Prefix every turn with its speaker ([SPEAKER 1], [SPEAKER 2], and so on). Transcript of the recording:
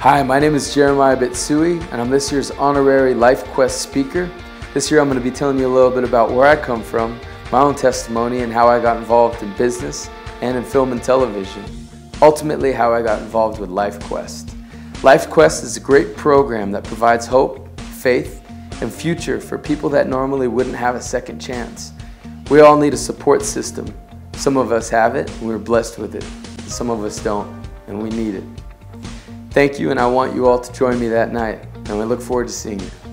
[SPEAKER 1] Hi, my name is Jeremiah Bitsui, and I'm this year's honorary LifeQuest speaker. This year I'm going to be telling you a little bit about where I come from, my own testimony, and how I got involved in business and in film and television. Ultimately, how I got involved with LifeQuest. Life Quest is a great program that provides hope, faith, and future for people that normally wouldn't have a second chance. We all need a support system. Some of us have it, and we're blessed with it. Some of us don't, and we need it. Thank you, and I want you all to join me that night, and we look forward to seeing you.